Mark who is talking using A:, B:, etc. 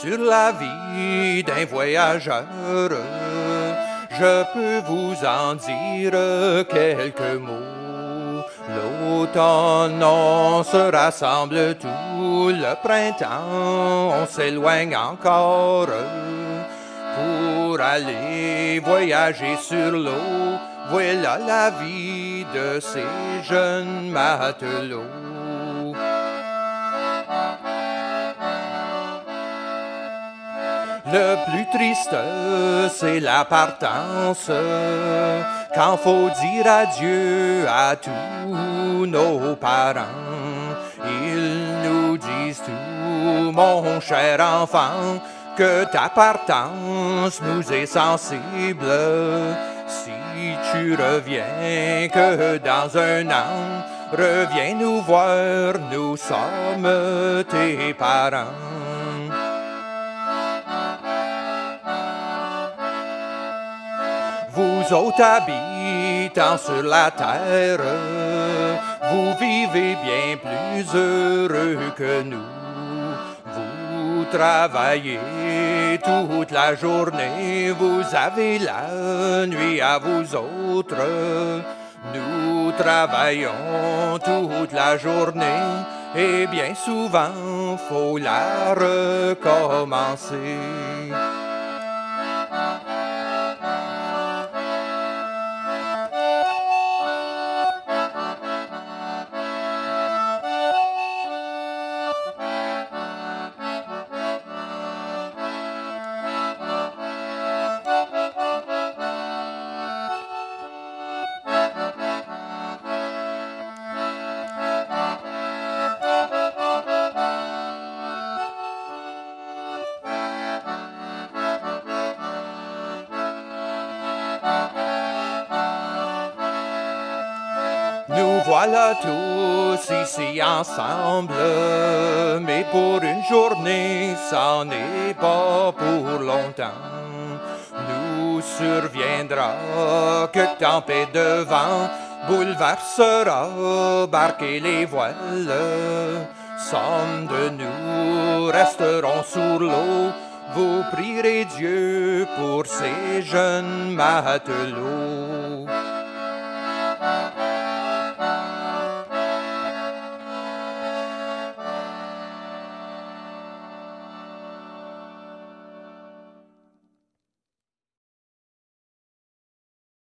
A: sur la vie d'un voyageur. Je peux vous en dire quelques mots. L'automne, on se rassemble tout le printemps, on s'éloigne encore pour aller voyager sur l'eau. Voilà la vie de ces jeunes matelots. Le plus triste, c'est la partance, quand faut dire adieu à tous nos parents. Ils nous disent tout, mon cher enfant, que ta partance nous est sensible. Si tu reviens que dans un an, reviens nous voir, nous sommes tes parents. Vous autres habitants sur la terre, vous vivez bien plus heureux que nous. Vous travaillez toute la journée, vous avez la nuit à vous autres. Nous travaillons toute la journée et bien souvent faut la recommencer. Nous voilà tous ici ensemble, mais pour une journée, ça n'est pas pour longtemps. Nous surviendra que tempête de vent bouleversera barquer les voiles. Somme de nous resteront sur l'eau, vous prierez Dieu pour ces jeunes matelots.